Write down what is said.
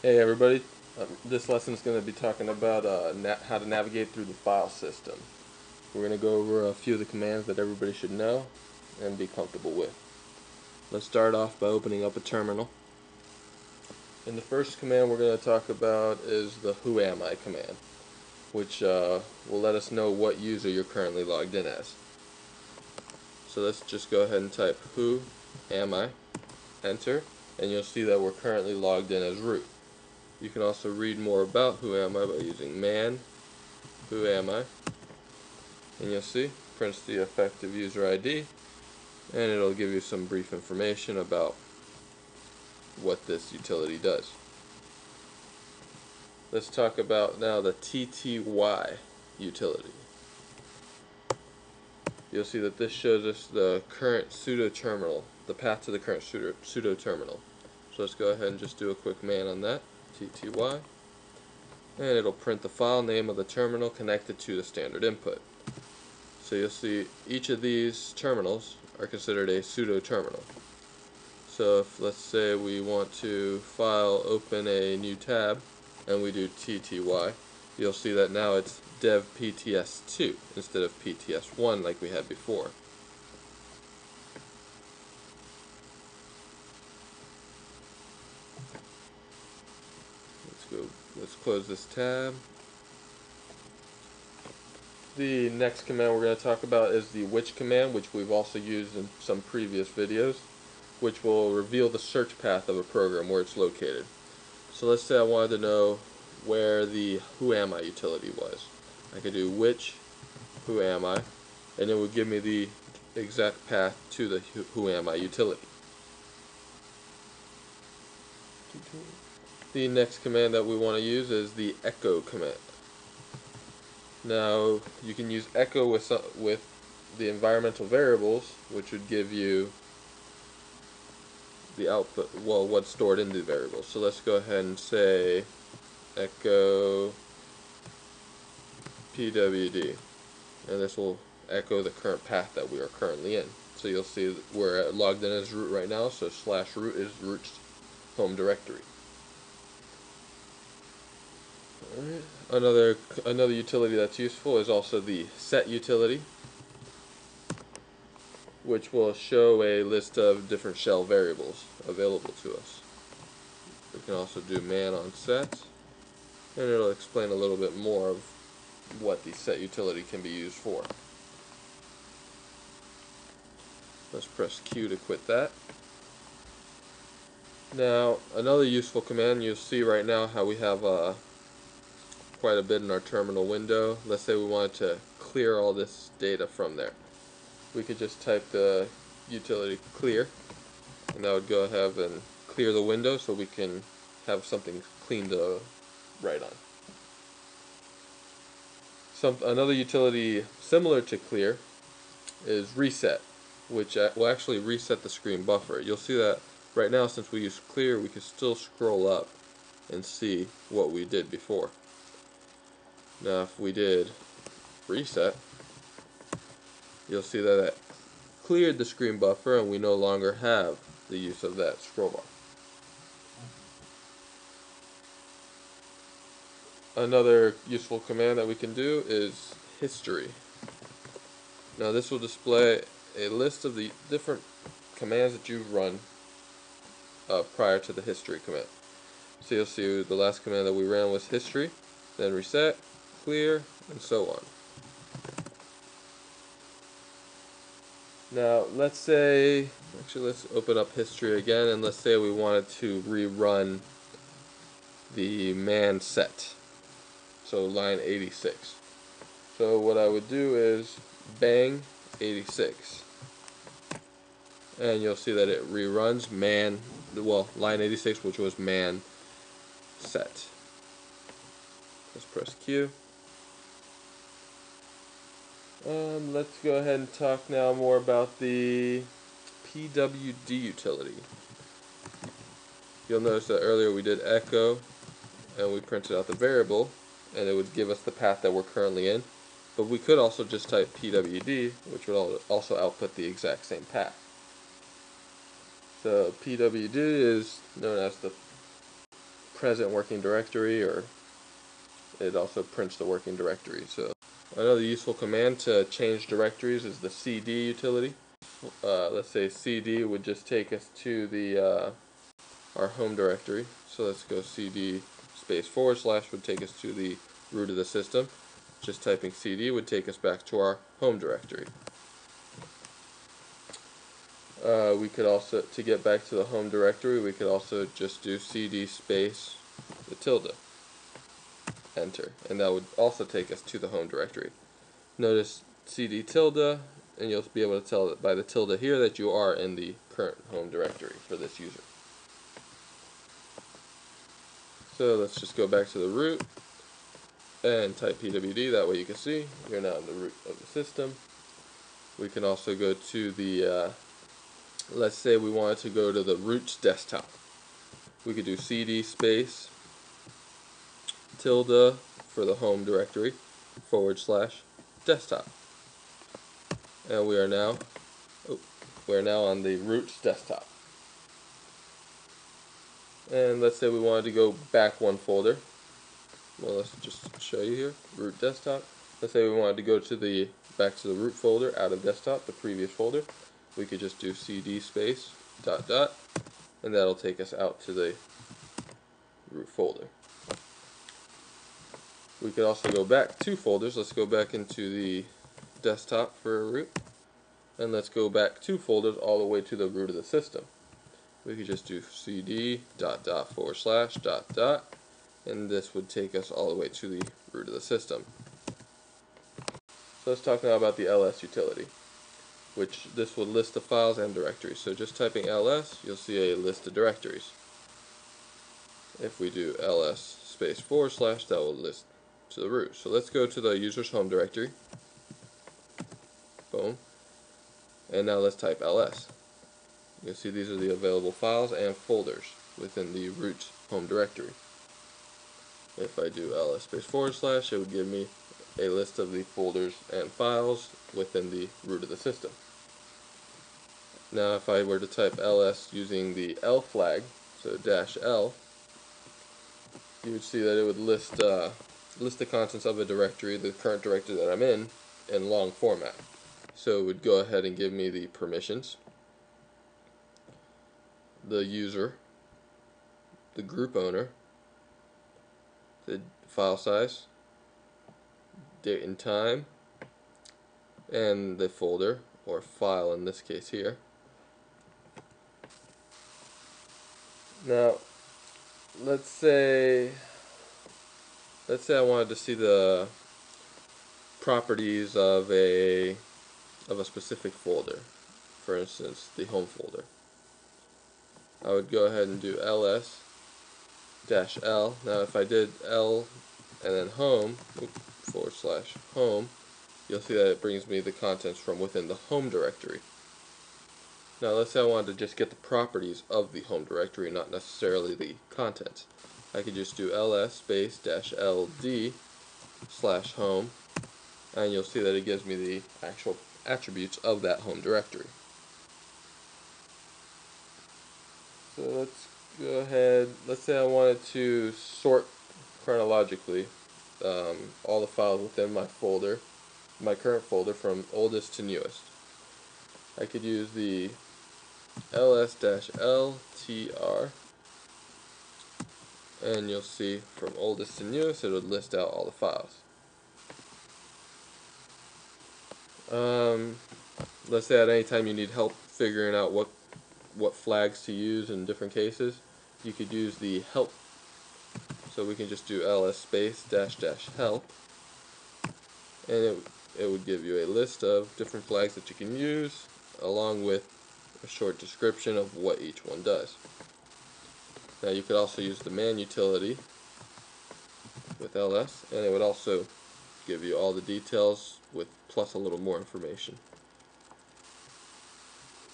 Hey everybody, um, this lesson is going to be talking about uh, how to navigate through the file system. We're going to go over a few of the commands that everybody should know and be comfortable with. Let's start off by opening up a terminal. And the first command we're going to talk about is the who am I command, which uh, will let us know what user you're currently logged in as. So let's just go ahead and type who am I, enter, and you'll see that we're currently logged in as root. You can also read more about who am I by using man, who am I, and you'll see, prints the effective user ID, and it'll give you some brief information about what this utility does. Let's talk about now the TTY utility. You'll see that this shows us the current pseudo terminal, the path to the current pseudo, terminal. So let's go ahead and just do a quick man on that. TTY, and it'll print the file name of the terminal connected to the standard input. So you'll see each of these terminals are considered a pseudo terminal. So if let's say we want to file open a new tab and we do TTY, you'll see that now it's dev PTS2 instead of PTS1 like we had before. go, let's close this tab. The next command we're going to talk about is the which command, which we've also used in some previous videos, which will reveal the search path of a program where it's located. So let's say I wanted to know where the who am I utility was. I could do which who am I, and it would give me the exact path to the who am I utility. The next command that we want to use is the echo command. Now, you can use echo with, with the environmental variables, which would give you the output, well, what's stored in the variables. So let's go ahead and say echo pwd, and this will echo the current path that we are currently in. So you'll see we're logged in as root right now, so slash root is root's home directory. Another another utility that's useful is also the set utility, which will show a list of different shell variables available to us. We can also do man on set, and it'll explain a little bit more of what the set utility can be used for. Let's press Q to quit that. Now, another useful command, you'll see right now how we have a quite a bit in our terminal window. Let's say we wanted to clear all this data from there. We could just type the utility clear, and that would go ahead and clear the window so we can have something clean to write on. Some, another utility similar to clear is reset, which will actually reset the screen buffer. You'll see that right now since we use clear we can still scroll up and see what we did before. Now if we did reset, you'll see that it cleared the screen buffer and we no longer have the use of that scroll bar. Another useful command that we can do is history. Now this will display a list of the different commands that you've run uh, prior to the history command. So you'll see the last command that we ran was history, then reset, clear, and so on. Now, let's say, actually let's open up history again, and let's say we wanted to rerun the man set. So line 86. So what I would do is bang 86. And you'll see that it reruns man, well, line 86, which was man set. Let's press Q. Um, let's go ahead and talk now more about the PWD utility. You'll notice that earlier we did echo and we printed out the variable and it would give us the path that we're currently in. But we could also just type PWD, which would also output the exact same path. So PWD is known as the present working directory or it also prints the working directory. So another useful command to change directories is the cd utility. Uh, let's say cd would just take us to the uh, our home directory. So let's go cd space forward slash would take us to the root of the system. Just typing cd would take us back to our home directory. Uh, we could also, to get back to the home directory, we could also just do cd space the tilde, enter, and that would also take us to the home directory. Notice cd tilde, and you'll be able to tell by the tilde here that you are in the current home directory for this user. So let's just go back to the root and type pwd, that way you can see you're now in the root of the system. We can also go to the uh, let's say we wanted to go to the roots desktop. We could do cd space tilde for the home directory forward slash desktop. And we are now oh, we are now on the roots desktop. And let's say we wanted to go back one folder. Well, let's just show you here. Root desktop. Let's say we wanted to go to the back to the root folder out of desktop, the previous folder we could just do cd space dot dot and that'll take us out to the root folder. We could also go back two folders. Let's go back into the desktop for a root and let's go back two folders all the way to the root of the system. We could just do cd dot dot forward slash dot dot and this would take us all the way to the root of the system. So let's talk now about the ls utility which this will list the files and directories. So just typing ls, you'll see a list of directories. If we do ls space forward slash, that will list to the root. So let's go to the user's home directory. Boom. And now let's type ls. You'll see these are the available files and folders within the root home directory. If I do ls space forward slash, it would give me a list of the folders and files within the root of the system. Now if I were to type ls using the L flag, so dash L, you would see that it would list uh, list the contents of a directory, the current directory that I'm in, in long format. So it would go ahead and give me the permissions, the user, the group owner, the file size, date and time, and the folder, or file in this case here. Now, let's say, let's say I wanted to see the properties of a of a specific folder. For instance, the home folder. I would go ahead and do ls dash l. Now, if I did l and then home oops, forward slash home, you'll see that it brings me the contents from within the home directory. Now let's say I wanted to just get the properties of the home directory, not necessarily the contents. I could just do ls space dash ld slash home, and you'll see that it gives me the actual attributes of that home directory. So let's go ahead, let's say I wanted to sort chronologically um, all the files within my folder, my current folder from oldest to newest. I could use the ls-ltr and you'll see from oldest to newest it would list out all the files. Um, let's say at any time you need help figuring out what what flags to use in different cases, you could use the help. So we can just do ls space dash dash help and it, it would give you a list of different flags that you can use along with a short description of what each one does. Now you could also use the man utility with ls and it would also give you all the details with plus a little more information.